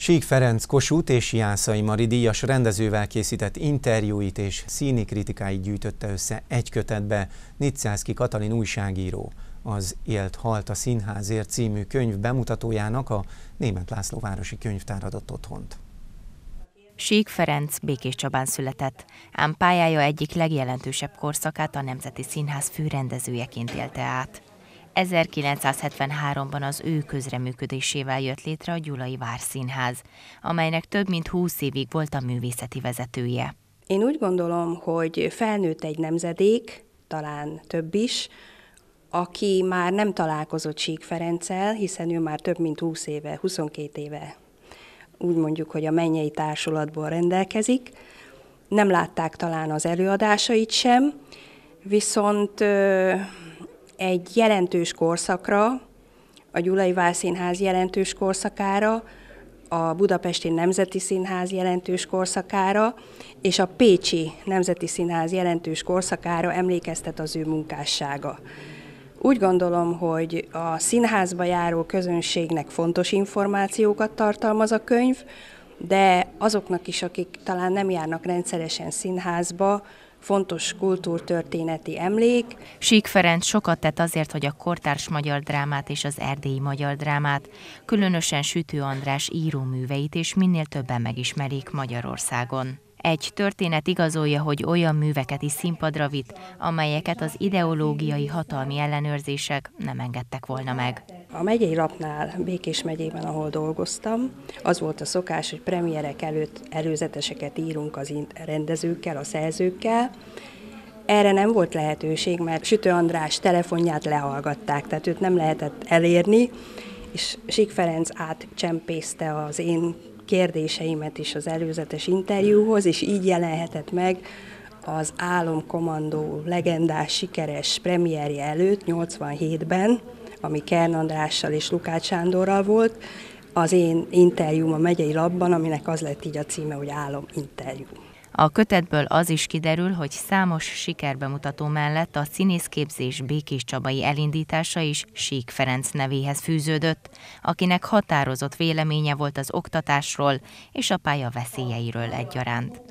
Sík Ferenc Kossuth és Jászai Mari díjas rendezővel készített interjúit és színi kritikáit gyűjtötte össze egy kötetbe Niczászki Katalin újságíró. Az Élt Halt a Színházért című könyv bemutatójának a Német László Városi Könyvtár adott otthont. Sík Ferenc Békés Csabán született, ám pályája egyik legjelentősebb korszakát a Nemzeti Színház főrendezőjeként élte át. 1973-ban az ő közreműködésével jött létre a Gyulai Várszínház, amelynek több mint 20 évig volt a művészeti vezetője. Én úgy gondolom, hogy felnőtt egy nemzedék, talán több is, aki már nem találkozott Sík Ferenccel, hiszen ő már több mint 20 éve, 22 éve úgy mondjuk, hogy a mennyei társulatból rendelkezik. Nem látták talán az előadásait sem, viszont egy jelentős korszakra, a Gyulai Válszínház jelentős korszakára, a Budapesti Nemzeti Színház jelentős korszakára, és a Pécsi Nemzeti Színház jelentős korszakára emlékeztet az ő munkássága. Úgy gondolom, hogy a színházba járó közönségnek fontos információkat tartalmaz a könyv, de azoknak is, akik talán nem járnak rendszeresen színházba, fontos kultúrtörténeti emlék. Sík Ferenc sokat tett azért, hogy a kortárs magyar drámát és az erdélyi magyar drámát, különösen Sütő András íróműveit és minél többen megismerik Magyarországon. Egy történet igazolja, hogy olyan műveket is színpadra vitt, amelyeket az ideológiai hatalmi ellenőrzések nem engedtek volna meg. A megyei lapnál, Békés megyében, ahol dolgoztam, az volt a szokás, hogy premierek előtt előzeteseket írunk az rendezőkkel, a szerzőkkel, erre nem volt lehetőség, mert Sütő András telefonját lehallgatták, tehát őt nem lehetett elérni, és Sik Ferenc átcsempészte az én kérdéseimet is az előzetes interjúhoz, és így jelenhetett meg az Álomkommandó legendás sikeres premierje előtt, 87-ben, ami Kern Andrással és Lukács Sándorral volt, az én interjúm a megyei labban, aminek az lett így a címe, hogy Álom interjú. A kötetből az is kiderül, hogy számos sikerbemutató mellett a színészképzés Békés Csabai elindítása is Sík Ferenc nevéhez fűződött, akinek határozott véleménye volt az oktatásról és a pálya veszélyeiről egyaránt.